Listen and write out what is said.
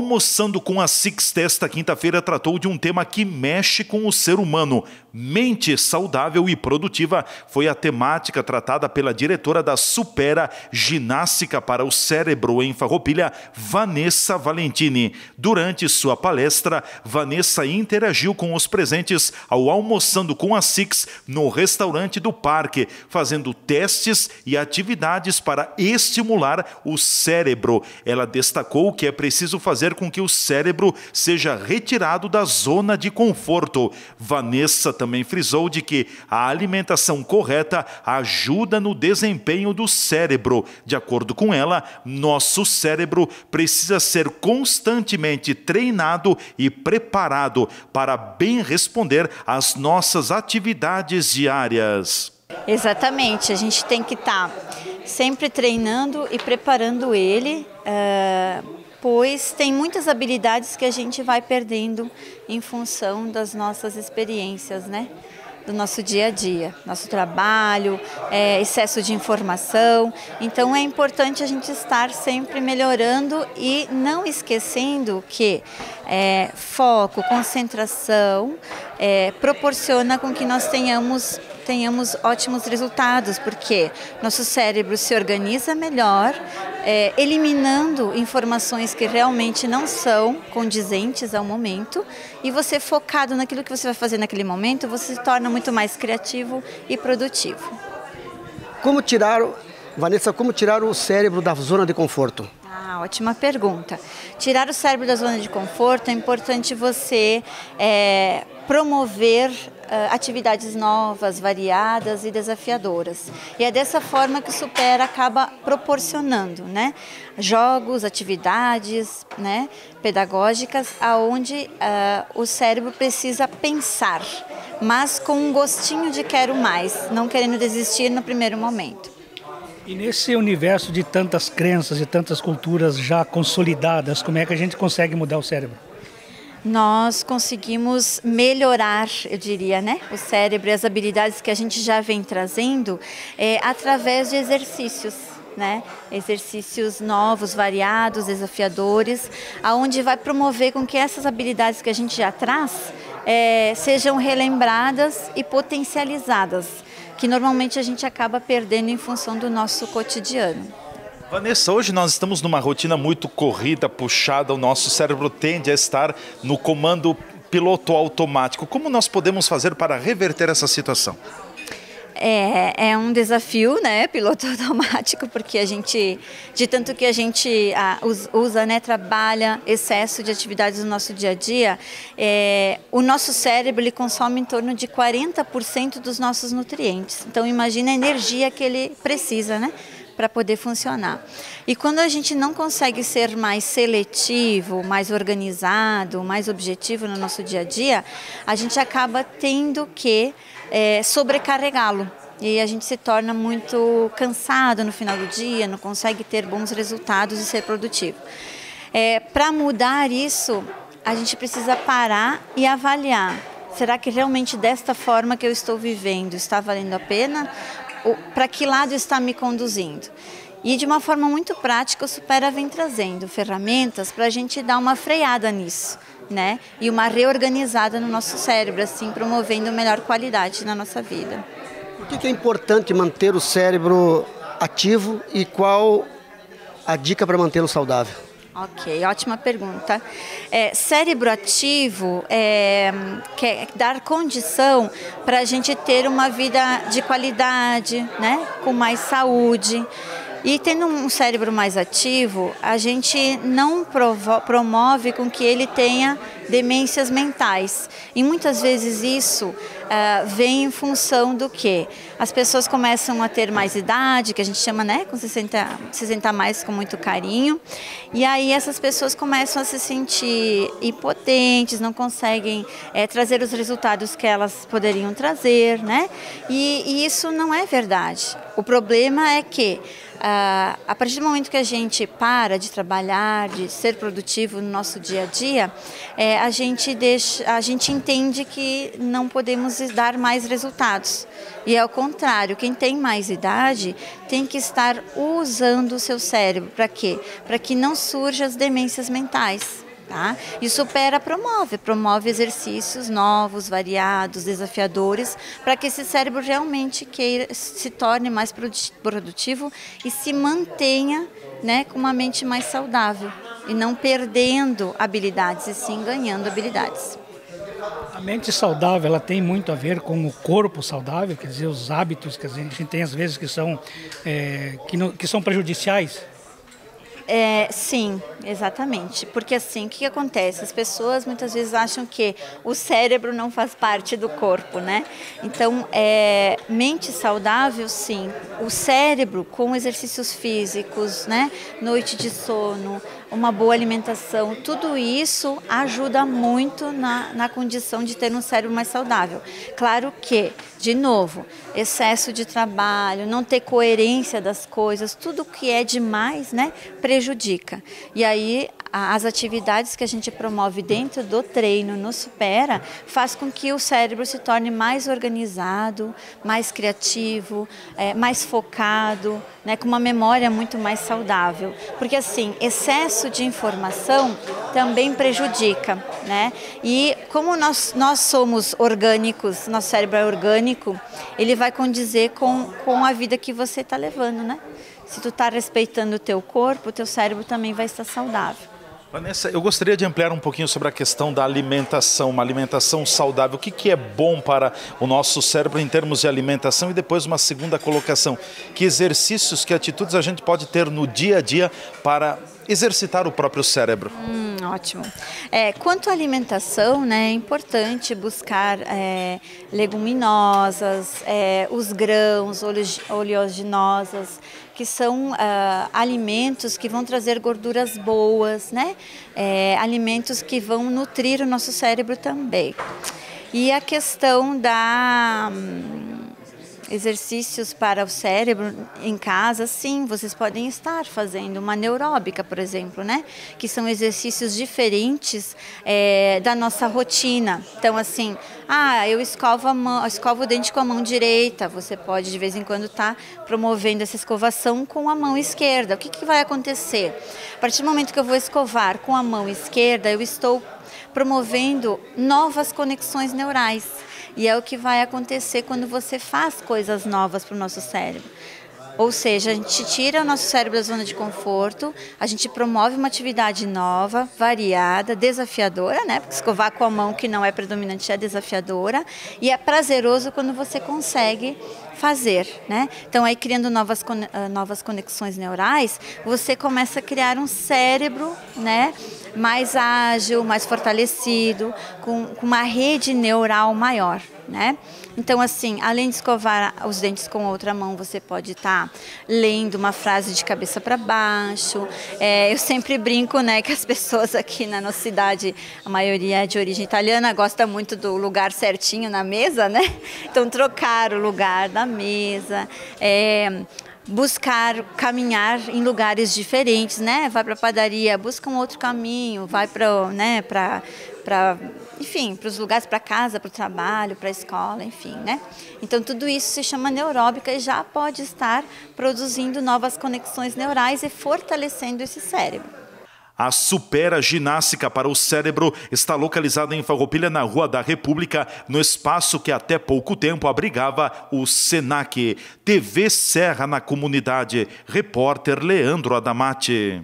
Almoçando com a Six desta quinta-feira tratou de um tema que mexe com o ser humano. Mente saudável e produtiva foi a temática tratada pela diretora da Supera Ginástica para o Cérebro em Farroupilha, Vanessa Valentini. Durante sua palestra, Vanessa interagiu com os presentes ao Almoçando com a Six no restaurante do parque, fazendo testes e atividades para estimular o cérebro. Ela destacou que é preciso fazer com que o cérebro seja retirado da zona de conforto. Vanessa também frisou de que a alimentação correta ajuda no desempenho do cérebro. De acordo com ela, nosso cérebro precisa ser constantemente treinado e preparado para bem responder às nossas atividades diárias. Exatamente, a gente tem que estar tá sempre treinando e preparando ele. Uh pois tem muitas habilidades que a gente vai perdendo em função das nossas experiências, né? do nosso dia a dia, nosso trabalho, é, excesso de informação. Então é importante a gente estar sempre melhorando e não esquecendo que é, foco, concentração é, proporciona com que nós tenhamos tenhamos ótimos resultados, porque nosso cérebro se organiza melhor, é, eliminando informações que realmente não são condizentes ao momento, e você focado naquilo que você vai fazer naquele momento, você se torna muito mais criativo e produtivo. Como tirar, Vanessa, como tirar o cérebro da zona de conforto? Ah, ótima pergunta. Tirar o cérebro da zona de conforto é importante você é, promover atividades novas, variadas e desafiadoras. E é dessa forma que o Supera acaba proporcionando, né? Jogos, atividades, né? Pedagógicas, aonde uh, o cérebro precisa pensar, mas com um gostinho de quero mais, não querendo desistir no primeiro momento. E nesse universo de tantas crenças e tantas culturas já consolidadas, como é que a gente consegue mudar o cérebro? Nós conseguimos melhorar, eu diria, né, o cérebro e as habilidades que a gente já vem trazendo é, através de exercícios. Né? exercícios novos, variados, desafiadores, aonde vai promover com que essas habilidades que a gente já traz é, sejam relembradas e potencializadas, que normalmente a gente acaba perdendo em função do nosso cotidiano. Vanessa, hoje nós estamos numa rotina muito corrida, puxada, o nosso cérebro tende a estar no comando piloto automático. Como nós podemos fazer para reverter essa situação? É, é, um desafio, né, piloto automático, porque a gente, de tanto que a gente usa, né, trabalha excesso de atividades no nosso dia a dia, é, o nosso cérebro ele consome em torno de 40% dos nossos nutrientes. Então imagina a energia que ele precisa, né? Para poder funcionar. E quando a gente não consegue ser mais seletivo, mais organizado, mais objetivo no nosso dia a dia, a gente acaba tendo que é, sobrecarregá-lo. E a gente se torna muito cansado no final do dia, não consegue ter bons resultados e ser produtivo. É, para mudar isso, a gente precisa parar e avaliar. Será que realmente desta forma que eu estou vivendo está valendo a pena? para que lado está me conduzindo. E de uma forma muito prática, o Supera vem trazendo ferramentas para a gente dar uma freada nisso, né? E uma reorganizada no nosso cérebro, assim, promovendo melhor qualidade na nossa vida. Por que é importante manter o cérebro ativo e qual a dica para mantê-lo saudável? Ok, ótima pergunta. É, cérebro ativo é, quer dar condição para a gente ter uma vida de qualidade, né? com mais saúde. E tendo um cérebro mais ativo, a gente não promove com que ele tenha demências mentais. E muitas vezes isso uh, vem em função do que? As pessoas começam a ter mais idade, que a gente chama, né, com 60, 60 mais com muito carinho, e aí essas pessoas começam a se sentir impotentes, não conseguem é, trazer os resultados que elas poderiam trazer, né? E, e isso não é verdade. O problema é que Uh, a partir do momento que a gente para de trabalhar, de ser produtivo no nosso dia a dia, é, a gente deixa, a gente entende que não podemos dar mais resultados. E é o contrário, quem tem mais idade tem que estar usando o seu cérebro para quê? Para que não surjam as demências mentais. Tá? E Supera promove, promove exercícios novos, variados, desafiadores, para que esse cérebro realmente queira, se torne mais produtivo e se mantenha né, com uma mente mais saudável e não perdendo habilidades, e sim ganhando habilidades. A mente saudável ela tem muito a ver com o corpo saudável, quer dizer, os hábitos que a gente tem às vezes que são, é, que, não, que são prejudiciais é, sim, exatamente. Porque assim, o que, que, acontece? As pessoas muitas vezes acham que o cérebro não faz parte do corpo, né? Então, é, mente saudável, sim. O cérebro, com exercícios físicos, né? Noite de sono, uma boa alimentação, tudo isso ajuda muito na, na condição de ter um cérebro mais saudável. Claro que, de novo, excesso de trabalho, não ter coerência das coisas, tudo que é demais, né, prejudica. E aí as atividades que a gente promove dentro do treino no Supera faz com que o cérebro se torne mais organizado, mais criativo, é, mais focado, né, com uma memória muito mais saudável. Porque assim, excesso de informação também prejudica, né? E como nós, nós somos orgânicos, nosso cérebro é orgânico, ele vai condizer com, com a vida que você está levando, né? Se tu está respeitando o teu corpo, o teu cérebro também vai estar saudável. Vanessa, eu gostaria de ampliar um pouquinho sobre a questão da alimentação, uma alimentação saudável. O que, que é bom para o nosso cérebro em termos de alimentação? E depois uma segunda colocação, que exercícios, que atitudes a gente pode ter no dia a dia para exercitar o próprio cérebro? Hum, ótimo. É, quanto à alimentação, né, é importante buscar é, leguminosas, é, os grãos, oleaginosas, que são uh, alimentos que vão trazer gorduras boas, né? É, alimentos que vão nutrir o nosso cérebro também. E a questão da. Hum, exercícios para o cérebro em casa, sim, vocês podem estar fazendo uma neuróbica, por exemplo, né? Que são exercícios diferentes é, da nossa rotina. Então, assim, ah, eu escovo, a mão, escovo o dente com a mão direita. Você pode, de vez em quando, estar tá promovendo essa escovação com a mão esquerda. O que, que vai acontecer? A partir do momento que eu vou escovar com a mão esquerda, eu estou promovendo novas conexões neurais. E é o que vai acontecer quando você faz coisas novas para o nosso cérebro. Ou seja, a gente tira o nosso cérebro da zona de conforto, a gente promove uma atividade nova, variada, desafiadora, né? Porque escovar com a mão que não é predominante é desafiadora e é prazeroso quando você consegue fazer, né? Então aí criando novas ah, novas conexões neurais, você começa a criar um cérebro, né? Mais ágil, mais fortalecido, com, com uma rede neural maior, né? Então, assim, além de escovar os dentes com outra mão, você pode estar tá lendo uma frase de cabeça para baixo. É, eu sempre brinco, né, que as pessoas aqui na nossa cidade, a maioria é de origem italiana, gosta muito do lugar certinho na mesa, né? Então, trocar o lugar da mesa. É, buscar caminhar em lugares diferentes, né? Vai para a padaria, busca um outro caminho, vai para, né, para para, enfim, para os lugares, para casa, para o trabalho, para a escola, enfim, né? Então tudo isso se chama neuróbica e já pode estar produzindo novas conexões neurais e fortalecendo esse cérebro. A Supera Ginástica para o Cérebro está localizada em Farroupilha, na Rua da República, no espaço que até pouco tempo abrigava o SENAC. TV Serra na comunidade. Repórter Leandro Adamati.